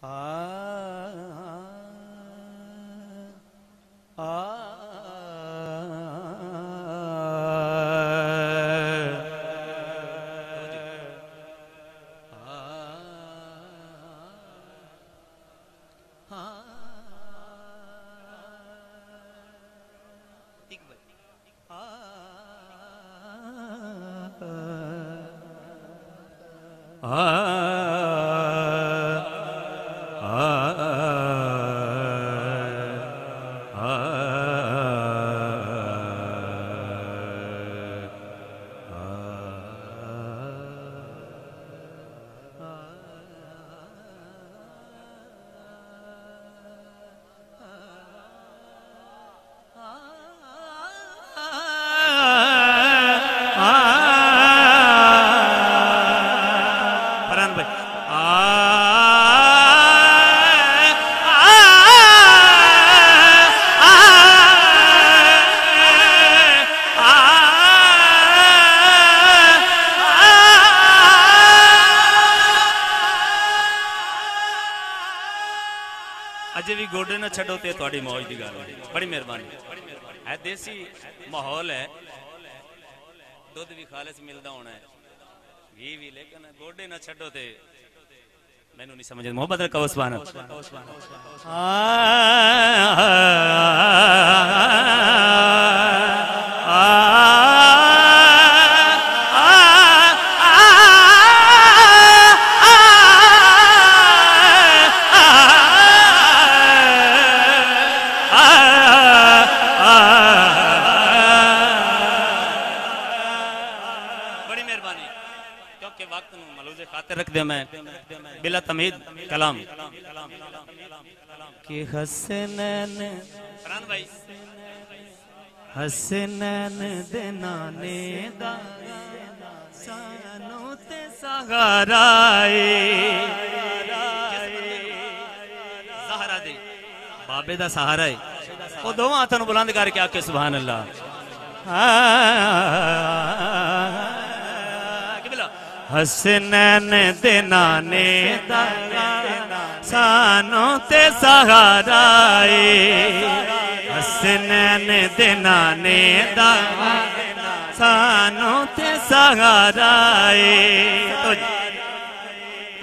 啊。अजे भी गोडे ना छो तो थोड़ी मौज की गल बड़ी मेहरबानी है देसी माहौल है दुध भी खालस मिलता होना है घी भी लेकिन गोडे ना छो तो मैं नहीं समझ मोहब्बत कौसबान पे मैं बिला तमीद कलाम। कि हसनैन भाई। हसनैन दे ते सहाराए सहारा दे। बाबे दा सहारा है। वो हाथों बुलंद करके आके सुभान अल्लाह। हसनैन दे नाने सानों ते सहारा हसनैन दे नाने सानों ते सहाराए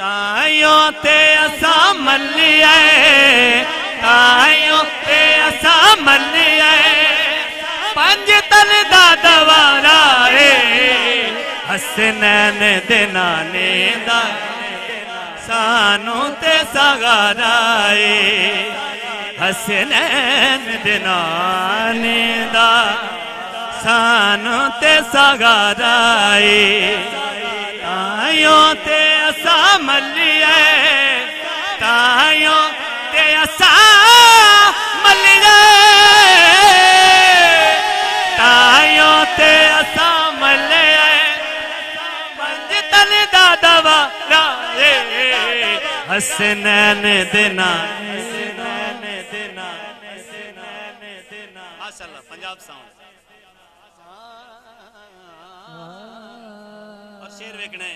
ताइयों ते असा मलिया ताइयों ते असा मलिया पंज तल दा दवारा हसन दू ते सगाराए हसनैन दे नाने दा सानू ते सगाराए आयो ते हसां मल हसनैन देना पंजाब और शेर वेखना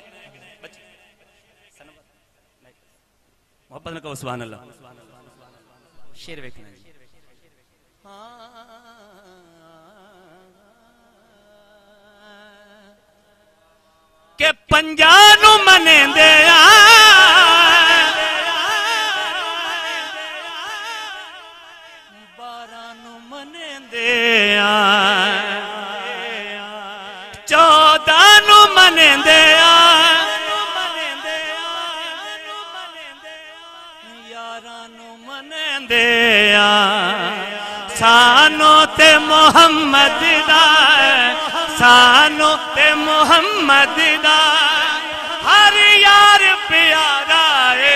मोहब्बत में सुबह अल्लाह शेर वेखना के पंजा मने दे मन यार सानो ते मोहम्मदार सानो ते मोहम्मदार हर यार प्यारा ए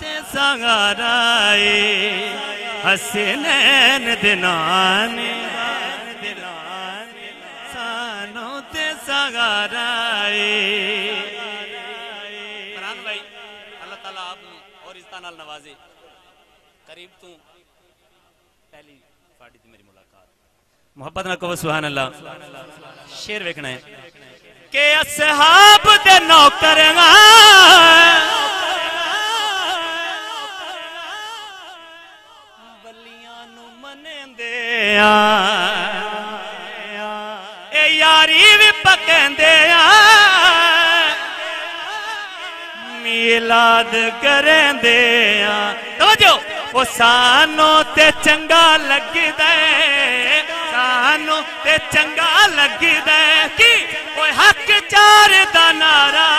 ते संगारा हसनैन दिलान सानू ते सगाराए। सगारा भाई, अल्लाह ताला आप और इस तरह नवाजे। करीब तू, पहली फाड़ी थी मेरी मुलाकात। मोहब्बत ना कहो सुहान अल्लाह शेर वेखना है। के असहाब दे नौकर मिलाद करें दे तो वो सानू ते चंगा लगदा है। सानू ते चंगा लगदा है कि ओए हक चार दा नारा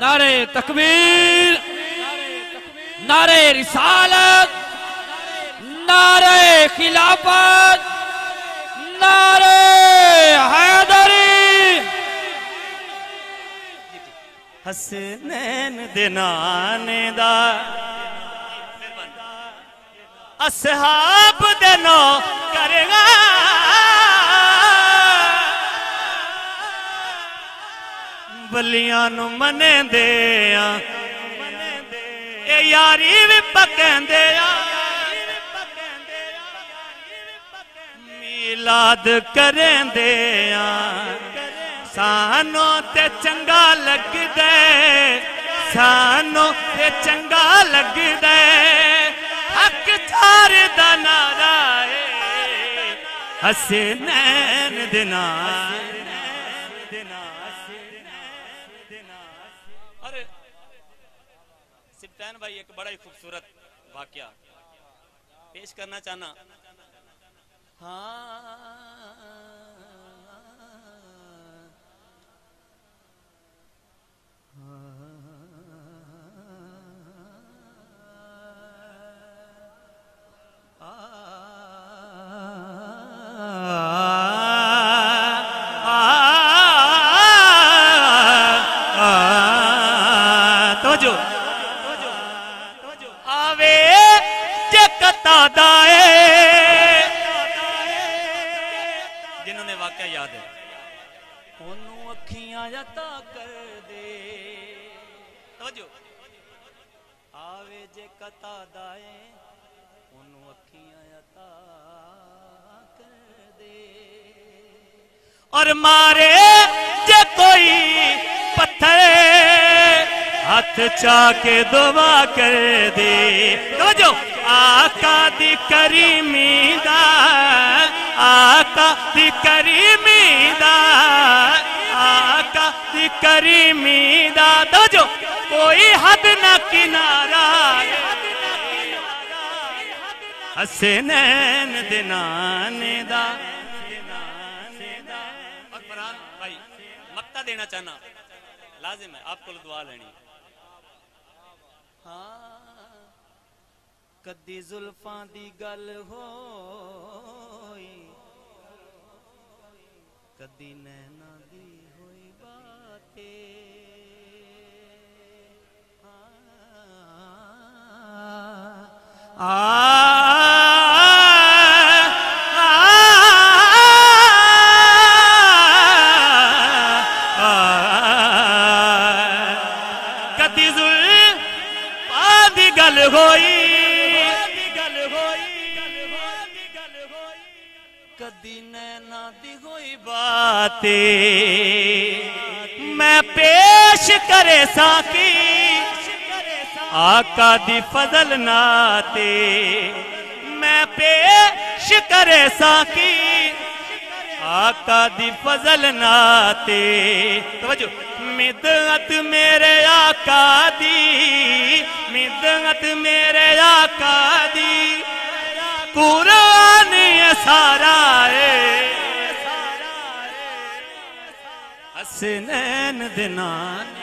नारे तकबीर, नारे रिसालत, नारे खिलाफत, नारे हैदर ਹਸਨੈਨ ਦੇ ਨਾਨੇ ਦਾ। ਅਸਹਾਬ ਦੇ ਨੋ ਕਰੇਗਾ। ਬੱਲੀਆਂ ਨੂੰ ਮੰਨਦੇ ਆ। ਇਹ ਯਾਰੀ ਵੀ ਪਕੰਦੇ ਆ। ਮੀਲਾਦ ਕਰੰਦੇ ਆ। सानों ते चंगा दे सानों ते चंगा लगदा। हक चार दा नारा है हसनैन दे नाल सिप्तान भाई, एक बड़ा ही खूबसूरत वाक्य पेश करना चाहना। हाँ। तवजो आवे जकता जिन्होंने वाकया याद है। ओनू अखियाँ जता कर दे। तवजो आवे जे कता दाए और मारे हाथ चाके दुआ कर दे। तो आका दी करीमी आका दी करीमी आका दी करीमी दा तो कोई हद ना किनारा हसनैन दिनाने दा। देना चाहना। लाजिम है, आपको दुआ लेनी। हाँ। कदी जुल्फा दी गल हो कदी नैना दी होई बाते। आ हाँ। हाँ। हाँ। कदी जुल गल होई। कदी नैना दी होई बात। मैं पेश करे साकी। आका दी फजल नाते। मैं पेश करे साकी। आका दी फजल नाते। तवज्जो। मिदत मेरे आका दी मिदत मेरे आका दी कुरान ये सारा है हसनैन दिनान